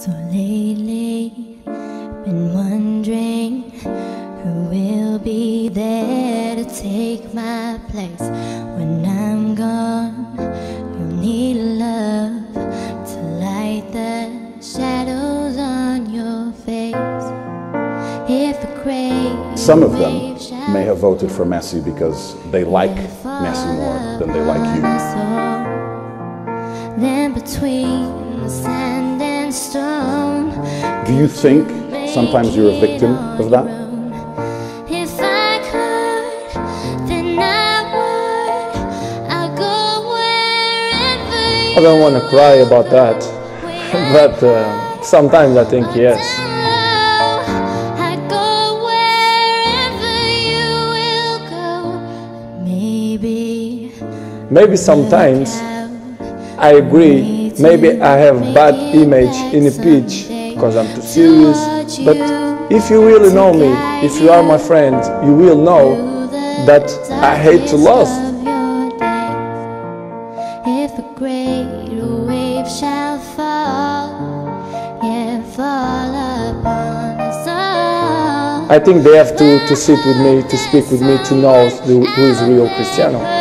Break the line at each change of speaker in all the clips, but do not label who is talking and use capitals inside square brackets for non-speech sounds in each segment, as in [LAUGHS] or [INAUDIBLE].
So lately, been wondering who will be there to take my place when I'm gone. You'll need love to light the shadows on your face. If the gray
Some of them may have voted for Messi because they like Messi more than they like you.
Then between the sand.
Do you think sometimes you're a victim of that?
If I could, then I would. I'll go wherever
I don't want to cry about that, [LAUGHS] but uh, sometimes I think yes.
I'd go wherever you will go. Maybe
Maybe sometimes I agree, maybe I have bad image in a pitch because I'm too serious, but if you really know me, if you are my friend, you will know that I hate to lose.
of your day. If a great wave shall fall, yeah, fall upon us all.
I think they have to, to sit with me, to speak with me, to know who is real Cristiano.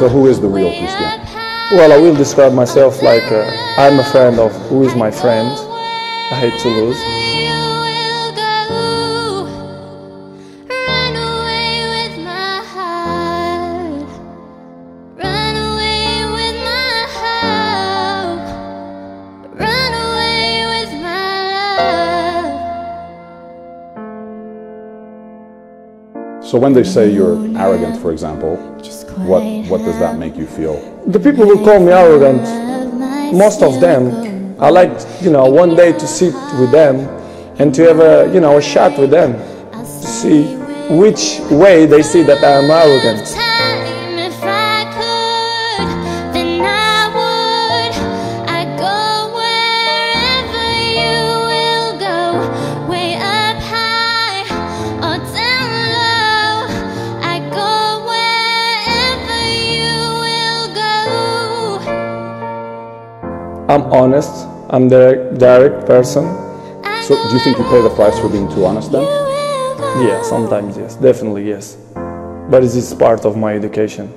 So who is the real
high,
Well, I will describe myself like uh, I'm a friend of who is my friend. I hate to lose.
So when they say you're arrogant, for example, what, what does that make you feel?
The people who call me arrogant, most of them. I like, you know, one day to sit with them and to have a, you know, a chat with them to see which way they see that I am arrogant. I'm honest. I'm the direct person.
So do you think you pay the price for being too honest then?
wherever you will go.
Yeah, sometimes yes, definitely yes. But it is part of my education.